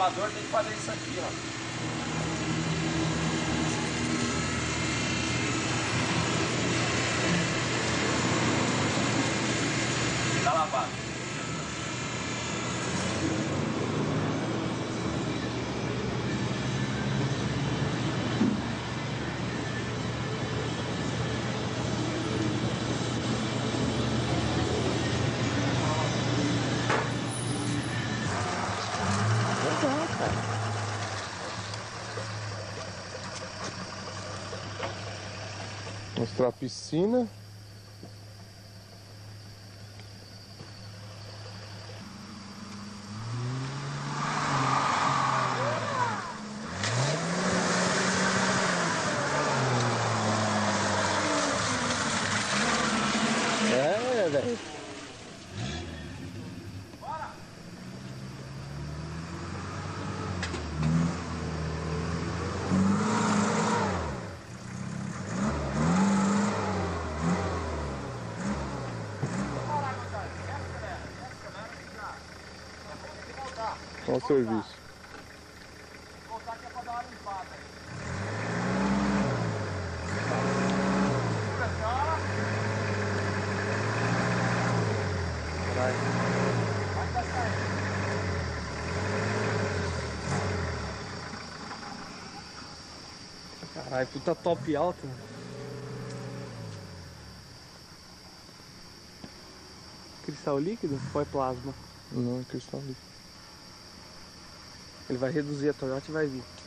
limpador tem que fazer isso aqui, ó. Mostrar a piscina. É, velho. Olha o serviço. Voltar aqui é pra dar uma limpada aí. Segura assim, ó. Vai. Vai que tá saindo. Caralho, puta top alto. Cristal líquido ou é plasma? Não, é cristal ali. Ele vai reduzir a Toyota e vai vir.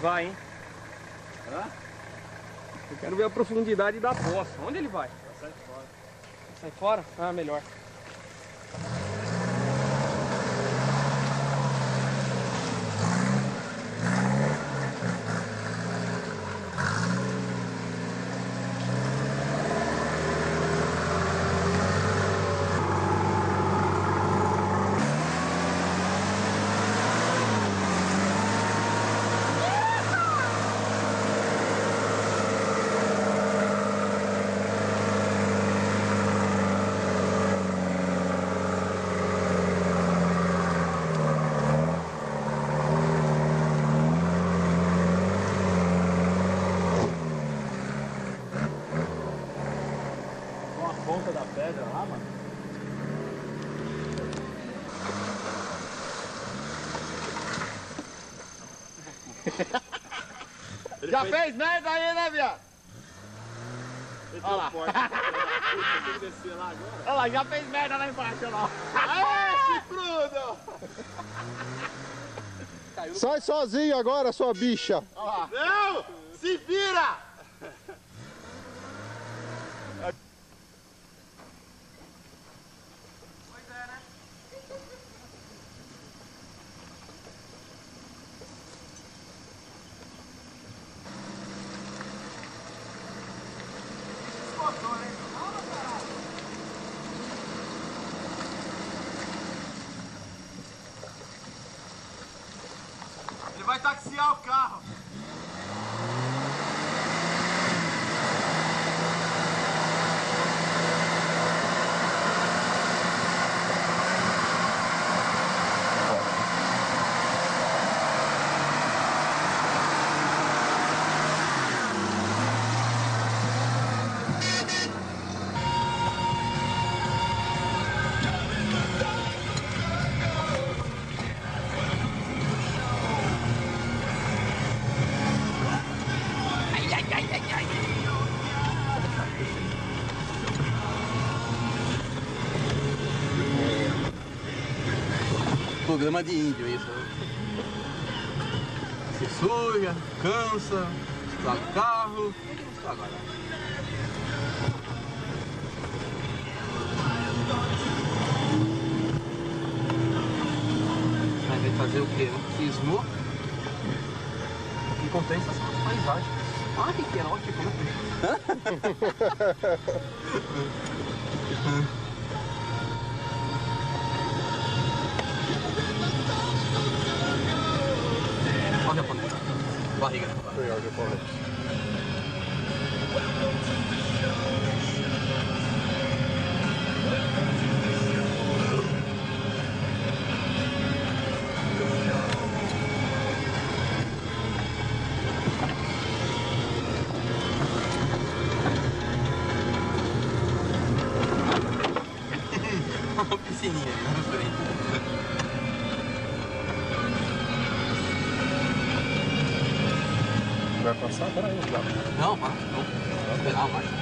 Vai, hein? Eu quero ver a profundidade da poça. Onde ele vai? Sai fora. Sai fora? Ah, melhor. Com a ponta da pedra lá, mano. Já fez merda aí, né, viado? Olha lá. Olha lá, já fez merda lá embaixo, olha lá. Aê, chifrudo! Sai sozinho agora, sua bicha. Olha lá. Não! Se vira! Programa de índio isso. Se suja, cansa, estraga carro. Agora. Vai fazer o quê? né? Cismou. Em compensação as paisagens. Ah, que erótico, né? Vahiga. Three hours before this. Синие, ну, Vai passar? Peraí, não. Não, para. Não. Esperar mais.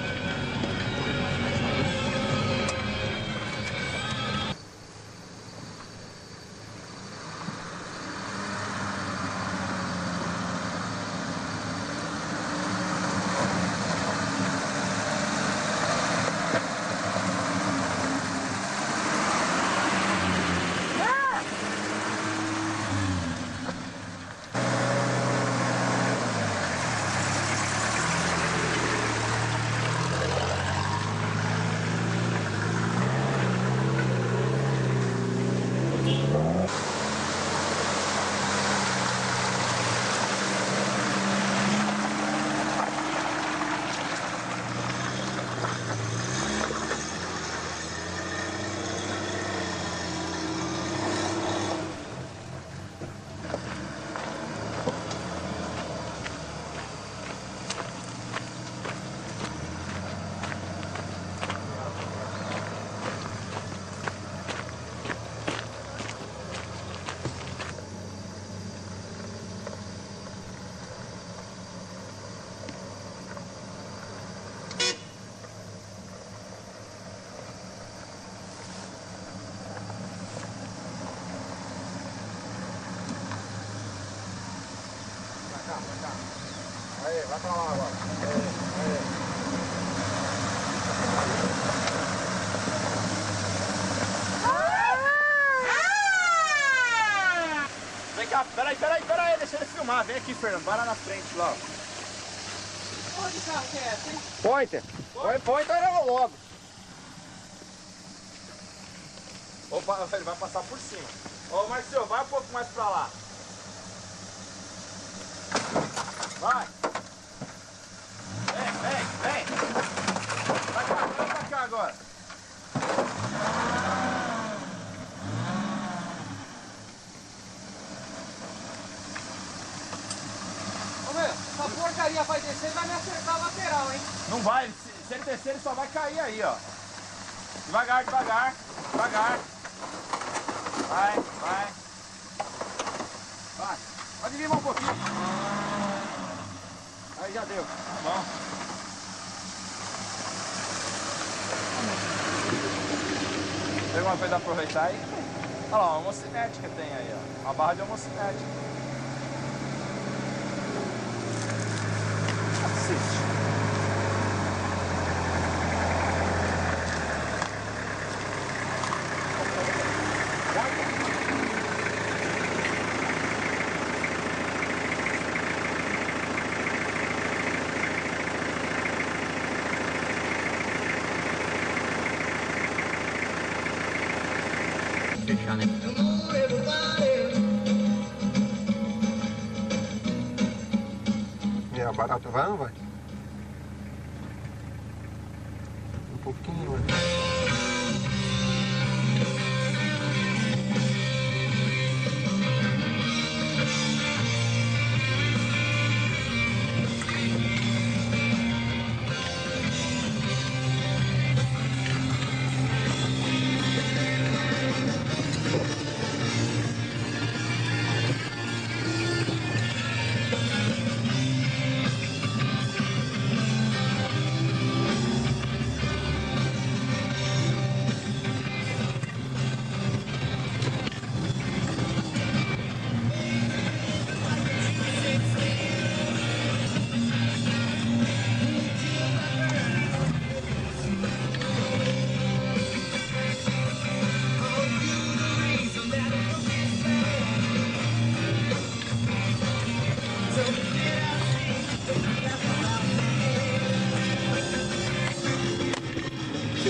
Vai pra lá agora. Vem cá, peraí, peraí, peraí, deixa ele filmar. Vem aqui, Fernando, vai lá na frente lá. Onde carro que é esse, hein? Pointer. Pointer era logo. Opa, ele vai passar por cima. Ô, Marcelo, vai um pouco mais pra lá. Vai. Vem, vem, vem. Vai cá, vem pra cá agora. Ô meu, essa porcaria vai descer e vai me acertar a lateral, hein? Não vai, se, ele descer, ele só vai cair aí, ó. Devagar, devagar, devagar. Vai, vai. Vai. Pode vir um pouquinho. Aí já deu. Tá bom. Tem alguma coisa a aproveitar aí? Olha lá, uma homocinética tem aí, ó. Uma barra de homocinética. Assiste. E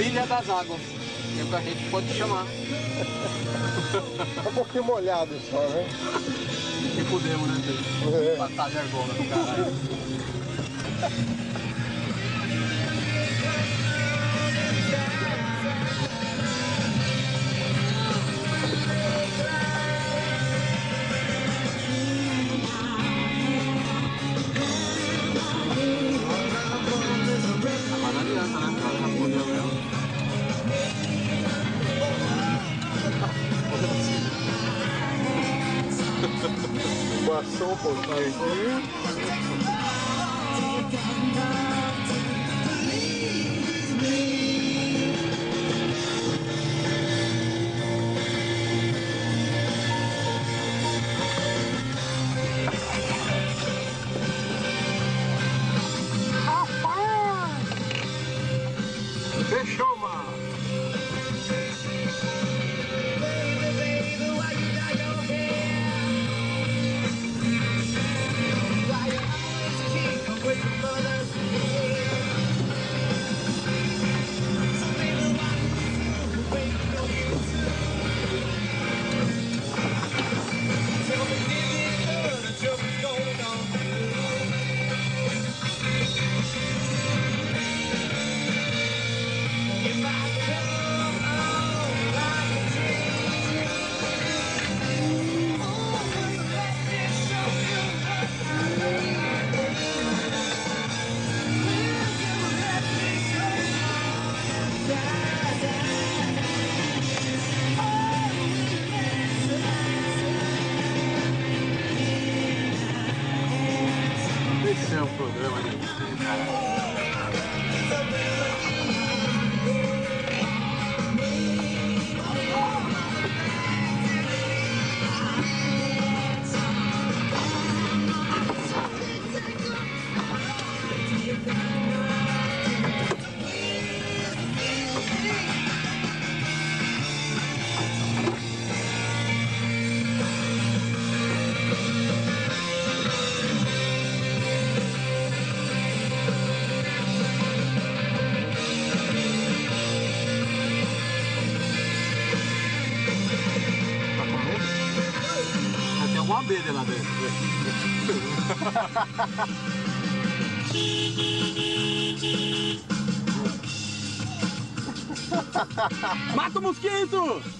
Trilha das águas. É o que a gente pode chamar. Tá um pouquinho molhado só, né? Se pudemos, né, Pedro? É. Passar vergonha do caralho. Passou um pouquinho aqui. the dele lá dentro. Mata o mosquito!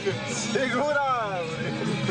くエゴラー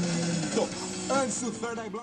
regards to Third Eye Blind.